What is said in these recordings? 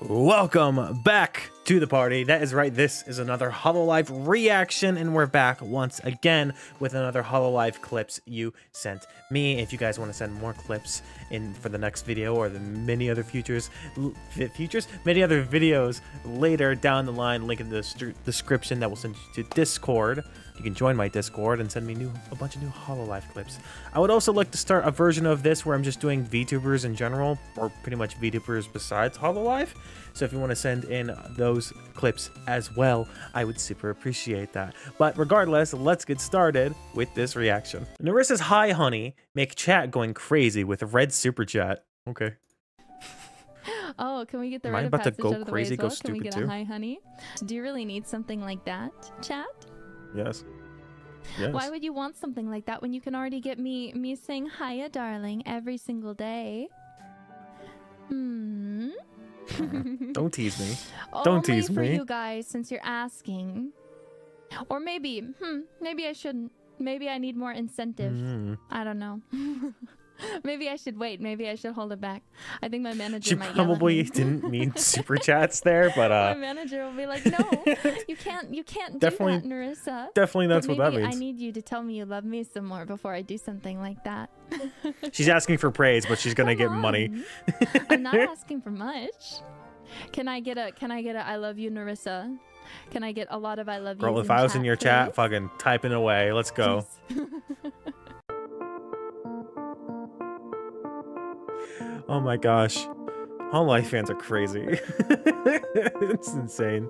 Welcome back to the party. That is right. This is another Hololive reaction, and we're back once again with another Hololive clips you sent me. If you guys want to send more clips in for the next video or the many other futures, futures, many other videos later down the line, link in the description that will send you to Discord. You can join my Discord and send me new a bunch of new Hololive clips. I would also like to start a version of this where I'm just doing VTubers in general, or pretty much VTubers besides Hololive. So if you want to send in those clips as well, I would super appreciate that. But regardless, let's get started with this reaction. Nerissa's Hi Honey make chat going crazy with red super chat. Okay. Oh, can we get the Am I about to go crazy, well? go stupid Can we get too? a hi, honey? Do you really need something like that, chat? Yes. Yes. Why would you want something like that when you can already get me me saying hiya, darling, every single day? Hmm. Don't tease me. Don't Only tease for me. you guys, since you're asking. Or maybe, hmm, maybe I shouldn't. Maybe I need more incentive. Mm. I don't know. Maybe I should wait. Maybe I should hold it back. I think my manager she might probably didn't mean super chats there, but uh my manager will be like, "No, you can't. You can't definitely, do that, Nerissa." Definitely, that's what that means. I need you to tell me you love me some more before I do something like that. she's asking for praise, but she's gonna get on. money. I'm not asking for much. Can I get a? Can I get a? I love you, Nerissa. Can I get a lot of I love you? Girl, if I was in your please? chat, fucking typing away. Let's go. Oh my gosh. Hololive fans are crazy. it's insane.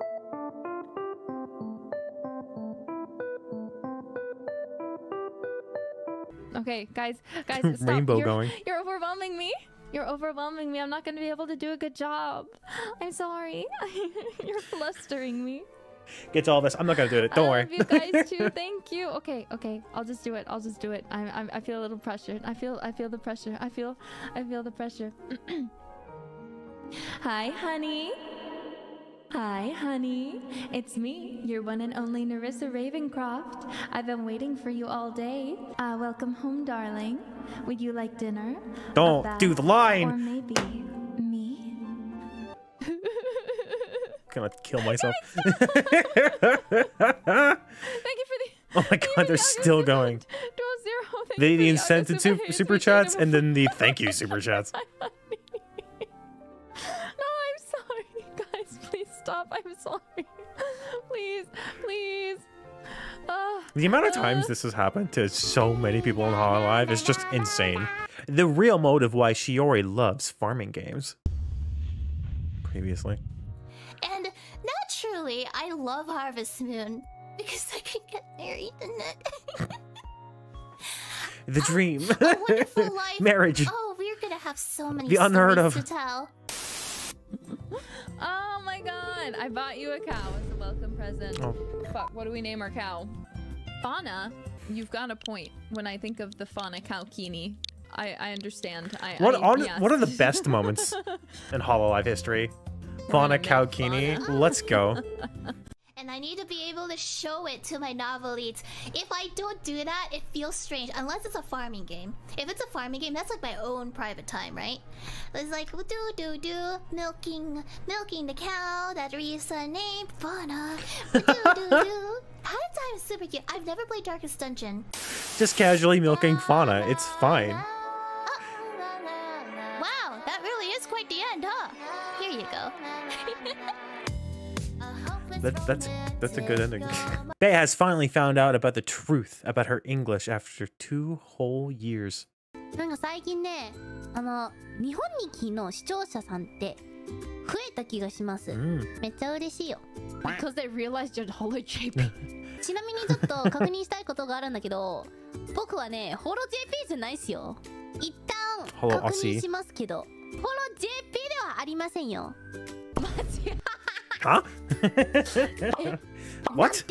Okay, guys, guys, stop. Rainbow you're, going. You're overwhelming me. You're overwhelming me. I'm not going to be able to do a good job. I'm sorry. you're flustering me. Get to all this. I'm not gonna do it. Don't I worry. You guys too. Thank you. Okay, okay. I'll just do it. I'll just do it. I, I, I feel a little pressure. I feel, I feel the pressure. I feel, I feel the pressure. Hi, honey. Hi, honey. It's me, your one and only Nerissa Ravencroft. I've been waiting for you all day. Uh, welcome home, darling. Would you like dinner? Don't do the line. Or maybe gonna kill myself. Thank you for the. Oh my god, they're still going. The, the incentive super, super chats and then the thank you super chats. no, I'm sorry, guys. Please stop. I'm sorry. please, please. Uh, the amount of times uh, this has happened to so many people in Hololive is just insane. The real motive why Shiori loves farming games. Previously. And I love Harvest Moon because I can get married in it. the dream. A wonderful life. Marriage. Oh, we're gonna have so many the unheard of. to tell. oh my god! I bought you a cow as a welcome present. Oh. Fuck, what do we name our cow? Fauna? You've got a point. When I think of the Fauna cowkini, I, I understand. I, what, I, on, yes. what are the best moments in Hololive history? Fauna cowkini. Let's go. And I need to be able to show it to my novelites. If I don't do that, it feels strange. Unless it's a farming game. If it's a farming game, that's like my own private time, right? It's like do do do milking milking the cow that Risa named Fauna. Do do do. Pattern time is super cute. I've never played Darkest Dungeon. Just casually milking Fauna. It's fine. Wow, that really is quite the end, huh? you go. that, that's that's a good ending. Bae has finally found out about the truth about her English after two whole years. なんか最近ね、あの日本に来の視聴者さんって増えた気がします。うん、めっちゃ嬉しいよ。Because they realized you're holo JP. ちなみにちょっと確認したいことがあるんだけど、僕はね、ホロ JP じゃないっすよ。一旦確認しますけど。ホロ JP ではありませんよ。マジ Huh? what? what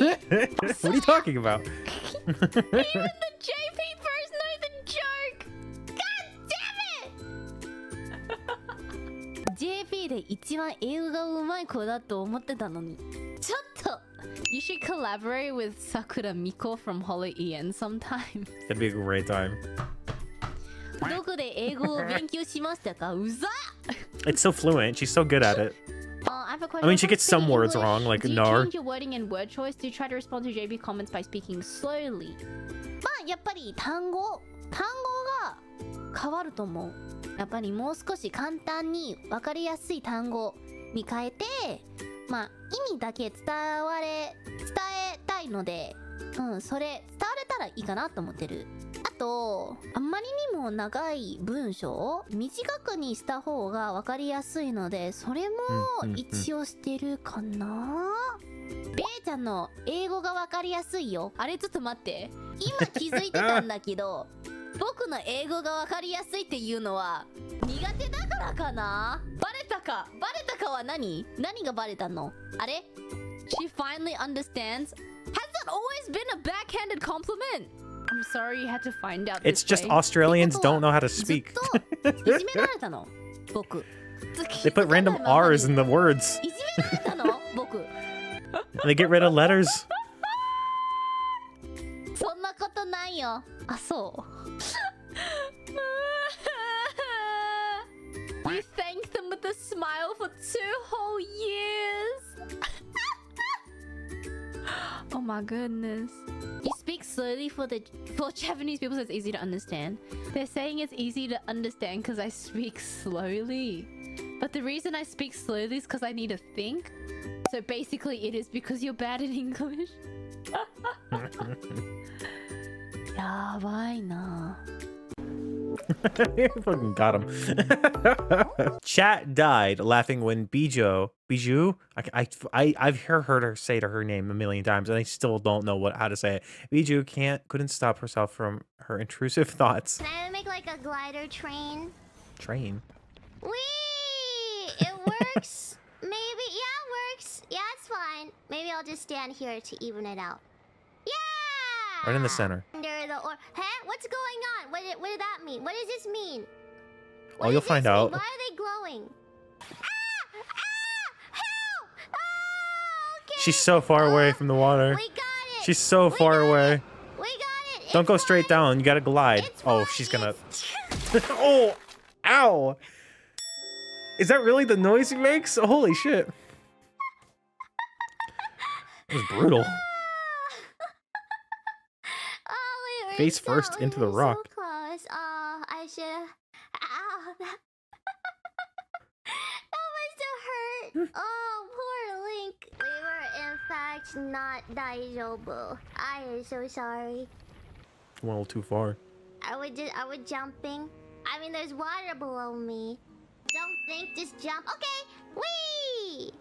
are you talking about? Even the JP first knows the joke! God damn it! JP で一番英語がうまい子だと思ってたのに。ちょっと You should collaborate with Sakura Miko from Holly Ian sometime. That'd be a great time. どこで英語を勉強しましたかうざ It's so fluent. She's so good at it. question. I mean, she gets some words English, wrong, like nar. change your wording and word choice? Do try to respond to JB comments by speaking slowly? まあやっぱり単語単語が変わると思う。やっぱりもう少し簡単に分かりやすい単語に変えて、まあ意味だけ伝われ伝えたいので、うんそれ伝われたらいいかなと思ってる。あとあんまりにも長い文章を短くにした方が分かりやすいのでそれも一応してるかな、ベイちゃんの英語が分かりやすいよ。あれちょっと待って。今気づいてたんだけど 僕の英語が分かりやすいっていうのは苦手だからかな？バレたか？バレたかは何？何がバレたの？あれ？She finally understands. Has that always been a backhanded compliment? I'm sorry you had to find out. It's just way. Australians don't know how to speak. they put random R's in the words. they get rid of letters. you ah, thanked them with a smile for two whole years. oh my goodness slowly for the for Japanese people, so it's easy to understand. They're saying it's easy to understand because I speak slowly. But the reason I speak slowly is because I need to think. So basically, it is because you're bad in English. yeah, why not? fucking got him. Chat died laughing when Bijo Bijou, I, I, I, I've heard, heard her say to her name a million times, and I still don't know what how to say it. Bijou can't, couldn't stop herself from her intrusive thoughts. Can I make like a glider train? Train. Wee! It works. Maybe. Yeah, it works. Yeah, it's fine. Maybe I'll just stand here to even it out. Yeah! Right in the center. Under the or. Huh? What's going on? What did, what did that mean? What does this mean? Oh, you'll find mean? out. Why are they glowing? Ah! Ah! She's so far away oh, from the water. We got it. She's so far away. it. We got it. Don't go straight down. You gotta glide. Oh, she's gonna. Oh, ow! Is that really the noise he makes? Holy shit! That was brutal. Oh, Face first into the rock. Not daijobu. I am so sorry. Little too far. I would just, I was jumping. I mean, there's water below me. Don't think, just jump. Okay, wee.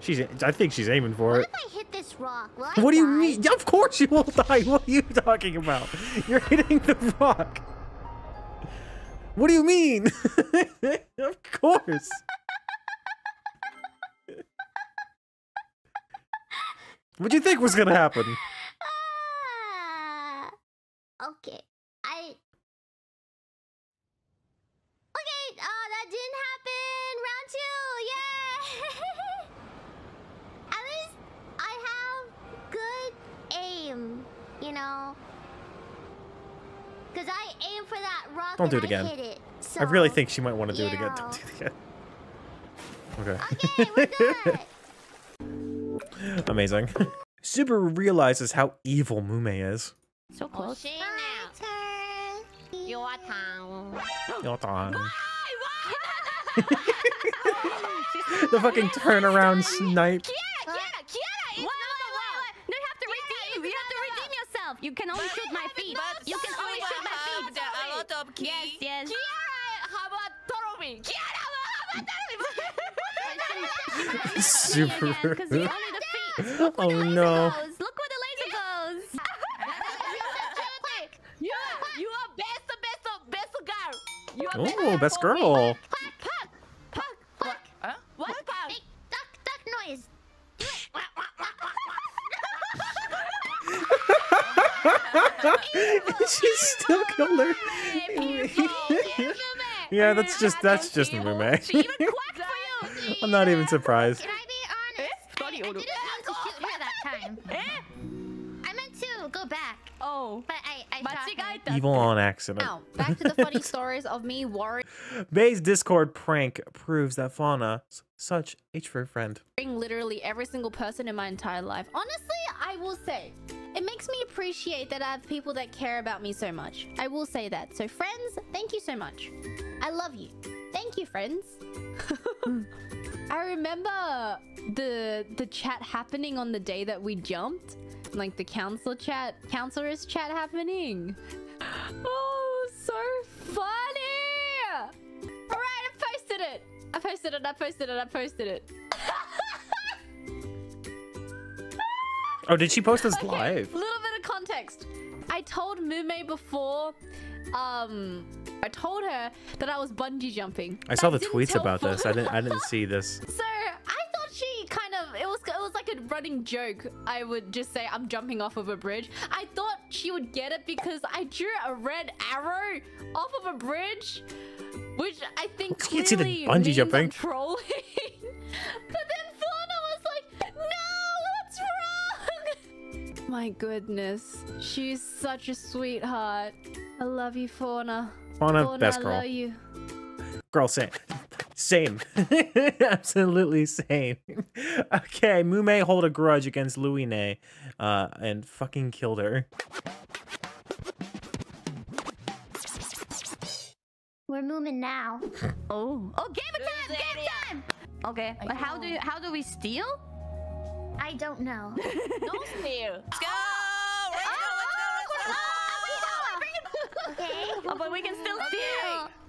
She's. I think she's aiming for it. What it. if I hit this rock? What do you mean? Of course you will die. What are you talking about? You're hitting the rock. What do you mean? of course. What do you think was gonna happen? Ah, okay. I. Okay. Oh, that didn't happen. Round two. Yay! At least I have good aim. You know. Cause I aim for that rock Don't do it again. I it. So, I really think she might want to do it again. know. Don't do it again. Okay. Okay, we're good. Amazing. Subaru realizes how evil Mumei is. So close oh, My. Your turn Your time. the fucking turnaround snipe. Kiara, Kiara, Kiara, it's not No, you have to redeem. You have to redeem yourself. You can only shoot my feet. You can only shoot my feet. a lot of keys. Yes, yes. Kiara have a trophy. Kiara have a Super. Because only the Oh the laser no. goes. Look where the laser goes. trophy. You are you are best of best best girl. You are Oh, best girl. What? Huh? What? Hey, duck, duck noise. she still killed her. yeah, that's just that's just Mumei. She even quacked for you. I'm not even surprised. Evil on accident. Now, back to the funny stories of me worrying Bae's Discord prank proves that Fauna's such a true friend. literally every single person in my entire life. Honestly, I will say, it makes me appreciate that I have people that care about me so much. I will say that. So, friends, thank you so much. I love you. Thank you, friends. I remember the the chat happening on the day that we jumped, like the council chat, counselor's chat happening. Oh, so funny! All right, I posted it. I posted it. I posted it. I posted it. Oh, did she post this Okay, live? A little bit of context. I told Mumei before. Um, I told her that I was bungee jumping. I saw the tweets about this. I didn't. I didn't see this. So I thought she kind of it was it was like a running joke. I would just say I'm jumping off of a bridge. I thought she would get it because I drew a red arrow off of a bridge, which I think You can't see the bungee means jumping. Trolling. but then Fauna was like, "No, what's wrong?" My goodness, she's such a sweetheart. I love you, Fauna. Fauna, Fauna, best I girl. love you. Girl, same. Same. Absolutely same. okay, Mumei hold a grudge against Lui-nee, uh, and fucking killed her. We're moving now. Oh, oh, game time, game time. Okay, but how do you, how do we steal? I don't know. No steal. Let's go. Let's go. Let's go. Let's go. okay. Oh, but we can still steal.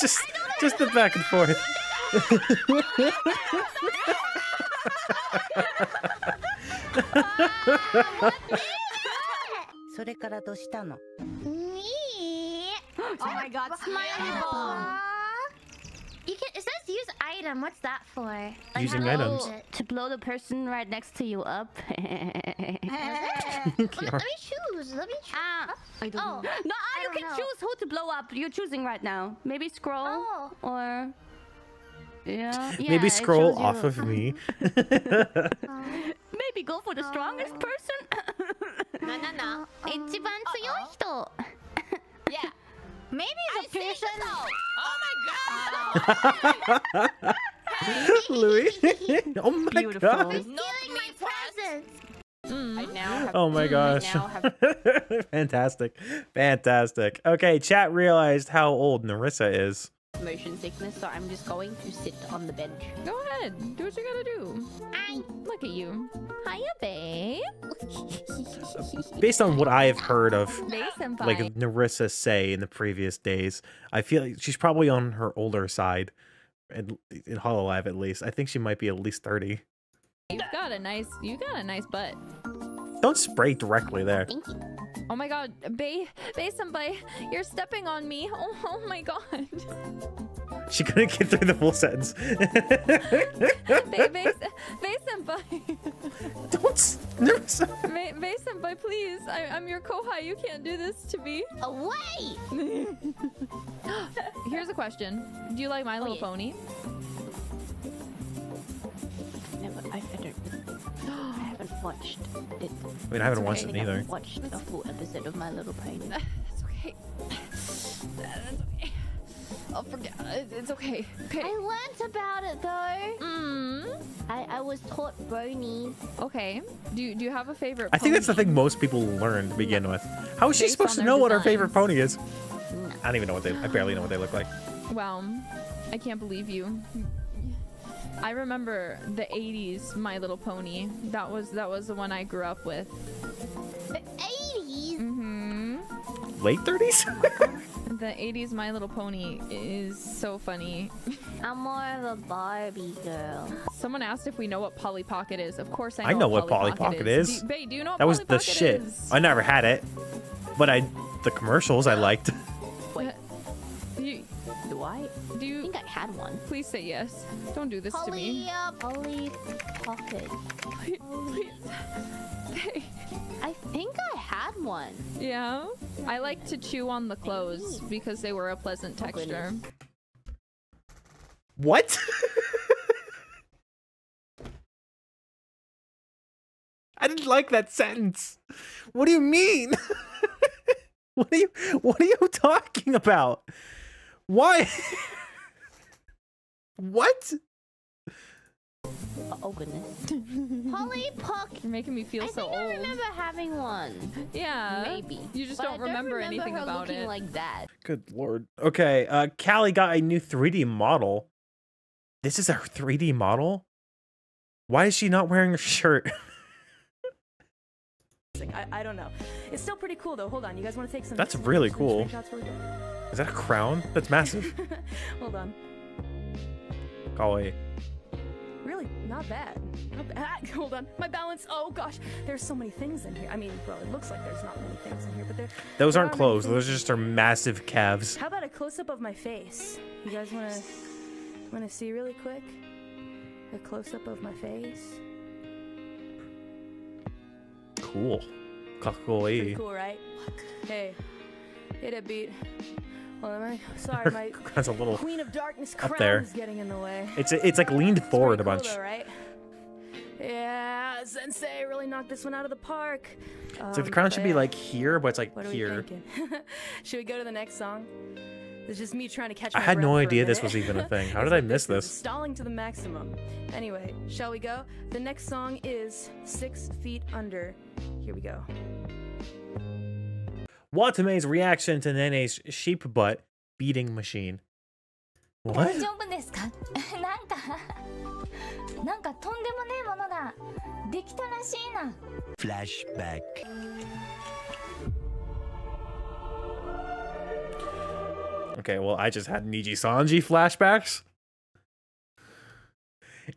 just, just the back and forth. それからどうしたの Me? Oh my god, smiley bomb. Aw. You can. It says use item. What's that for? Like, Using how do you items. use it? To blow the person right next to you up. Let me, let me choose. Let me choose. Ah, I don't Oh, know. No, ah, I you don't can know. choose who to blow up. You're choosing right now. Maybe scroll Oh. or yeah. yeah, Maybe it scroll shows off you. of me. Um, Maybe go for the strongest person. No, no, no. 一番強い人。 Yeah. Maybe I the see person. Oh my god. Lui. oh my Beautiful. god. Not stealing my presents. Mm-hmm. I now have. Oh my mm, I gosh. now have Fantastic. Fantastic. Okay, chat realized how old Nerissa is. Motion sickness, so I'm just going to sit on the bench. Go ahead. Do what you gotta do. I. Look at you. Hiya, babe. Based on what I have heard of like Nerissa say in the previous days, I feel like she's probably on her older side. In, in Hololive at least. I think she might be at least 30. You've got a nice, you got a nice butt. Don't spray directly there. Thank you. Oh my god, Bae, Bae senpai, you're stepping on me. Oh, oh my god. She couldn't get through the full sentence. Bae, Bae, Bae senpai. Don't s- Nerissa. Bae, Bae senpai, please. I, I'm your kohai. You can't do this to me. Away! Here's a question. Do you like My Little oh, yes. Pony? Never. I, I don't. I haven't watched it. I mean, I haven't It's watched okay. it I either. haven't watched a full episode of My Little Pony. It's okay. That's okay. I'll forget. It's okay. Okay. I learned about it though. Mm. I, I was taught bronies. Okay. Do you, do you have a favorite? I think that's the thing most people learn to begin with. How is she supposed to their know what her favorite pony is? I don't even know what they. I barely know what they look like. Wow. I can't believe you. I remember the 80s My Little Pony. That was that was the one I grew up with. The 80s. Mhm. Late 30s? The 80s My Little Pony is so funny. I'm more of a Barbie girl. Someone asked if we know what Polly Pocket is. Of course I know, I know what Polly Pocket is. Do, Bae, do you know what that was Polly the Pocket shit. is? I never had it, but I the commercials I liked. I you? think I had one. Please say yes. Don't do this to me. uh, Polly Pocket. Please, please. Hey. I think I had one. Yeah. I like to chew on the clothes because they were a pleasant Oh, texture. goodness. What? I didn't like that sentence. What do you mean? what are you what are you talking about? Why? what? Oh goodness. Polly Pocket. You're making me feel I so think I old. remember having one. Yeah. Maybe. You just don't don't remember, remember anything her about looking it. like that. Good lord. Okay, uh Calli got a new 3D model. This is her 3D model? Why is she not wearing a shirt? I, I don't know. It's still pretty cool though. Hold on. You guys want to take some? That's really cool. screenshots really quick? Is that a crown? That's massive. Hold on. Golly. Really, not bad. Not bad. Hold on. My balance. Oh gosh, there's so many things in here. I mean, well, it looks like there's not many things in here, but there. Those there aren't are clothes. Those are just her massive calves. How about a close up of my face? You guys wanna wanna see really quick? A close up of my face. Cool. Pretty cool, right? Hey, hit a beat. Well, Sorry, my That's a little. Queen of Darkness up there. getting in the way. It's it's like leaned forward a bunch. cool, though, right? Yeah, Sensei really knocked this one out of the park. It's oh, like the crown should be like here, but it's like here. should we go to the next song? It's just me trying to catch. I had no breath for a idea this was even a thing. How did I miss this? Stalling to the maximum. Anyway, shall we go? The next song is Six Feet Under. Here we go. Watame's reaction to Nene's sheep butt beating machine. What? Flashback. Okay, well, I just had Nijisanji flashbacks.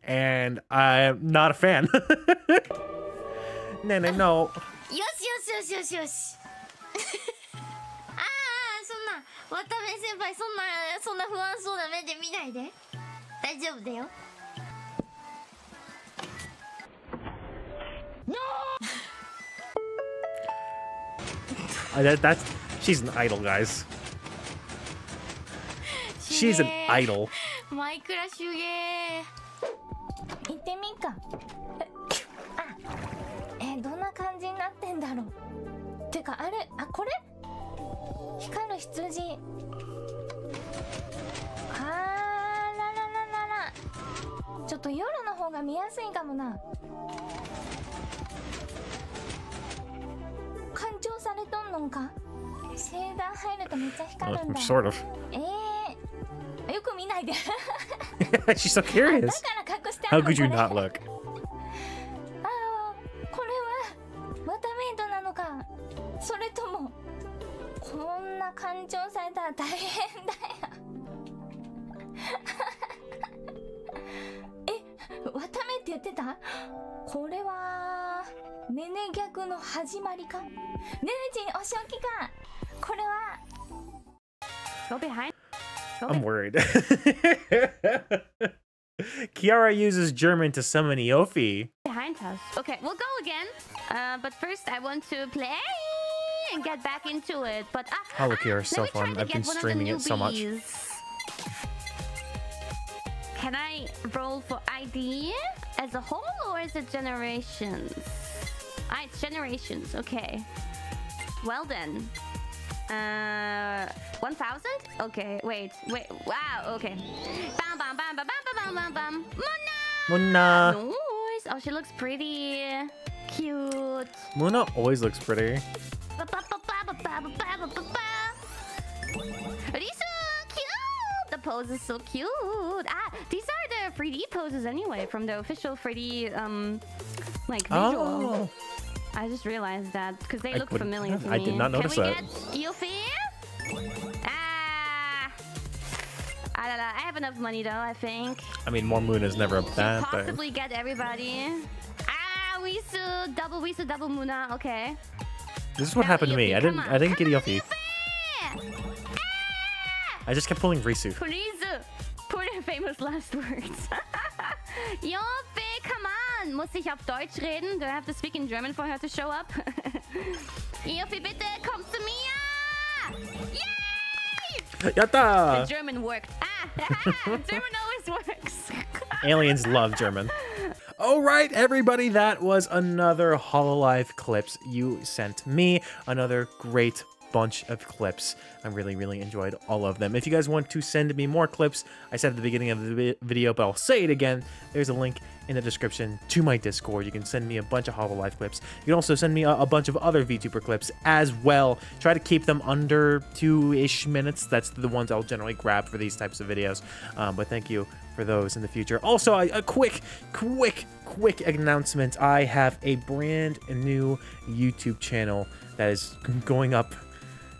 And I'm not a fan. Nene, no. Yes, yes, yes, yes, yes. 渡辺先輩そんなそんな不安そうな目で見ないで。大丈夫だよ。Uh, that, that's she's an idol, guys. She's an idol. マイクラ手芸。行ってみんか。あえどんな感じになってんだろう。てかあれあこれ？光る羊。あーららららら。ちょっと夜の方が見やすいかもな。干潮されとんのんか？シェーダー入るとめっちゃ光 Uh, るんだ。Sort of. えー、よく見ないで。She's so だ curious. から隠してあ How could you not look? これはワタメイドなのか。それともこんな干潮されたら大変だよえワタメって言ってたこれはねね逆の始まりかねねちんお仕置きかこれは Go behind. Go I'm worried. Kiara uses German to summon Iofi. behind us. Okay, we'll go again. Uh, but first I want to play and get back into it. But ah, Oh, look, ah, you're so me try fun. to I've been one of the streaming it so much. Can I roll for ID as a whole or is it generations? Ah, it's generations. Okay. Well then. Uh, 1000? Okay, wait, wait. Wow, okay. Bam, bam, bam, bam, bam, bam, bam, bam. Moona! Nice. Oh, she looks pretty. Cute. Moona always looks pretty. Lisa, cute. The pose is so cute. Ah, these are the 3D poses anyway from the official 3D um like visual. Oh. I just realized that because they I look familiar to me. I did not notice Can we that. get Iofi? Ah. I don't know. I have enough money though. I think. I mean, more moon is never a bad thing. Possibly get everybody. Ah, Wisu, double Wisu, double Moona. Okay. This is what Now, happened to me. I didn't. on. I didn't get Iofi! I I just kept pulling Risu. Please put famous last words. Joppe, come on! Muss ich auf Deutsch reden? Do I have to speak in German for her to show up? Joppe, bitte, komm zu mir! Yay! Yatta! The German worked. Ah! German always works. Aliens love German. All right, everybody, that was another Hololive clips you sent me. Another great bunch of clips. I really, really enjoyed all of them. If you guys want to send me more clips, I said at the beginning of the video, but I'll say it again. There's a link in the description to my Discord. You can send me a bunch of Hololive clips. You can also send me a, a bunch of other VTuber clips as well. Try to keep them under two-ish minutes. That's the ones I'll generally grab for these types of videos. Um, but thank you for those in the future. Also, a, a quick, quick, quick announcement. I have a brand new YouTube channel that is going up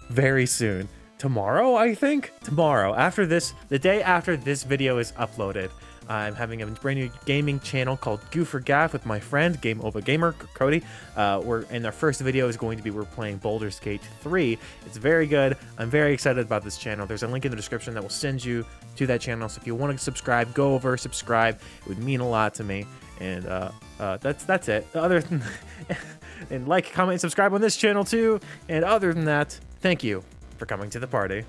very soon. Tomorrow, I think? Tomorrow. After this, the day after this video is uploaded, I'm having a brand new gaming channel called Goofer Gaff with my friend, Game Over Gamer, Cody. Uh, we're, and our first video is going to be we're playing Baldur's Gate 3. It's very good. I'm very excited about this channel. There's a link in the description that will send you to that channel. So if you want to subscribe, go over, subscribe. It would mean a lot to me. And uh, uh, that's that's it. Other than and like, comment, and subscribe on this channel too. And other than that, thank you for coming to the party.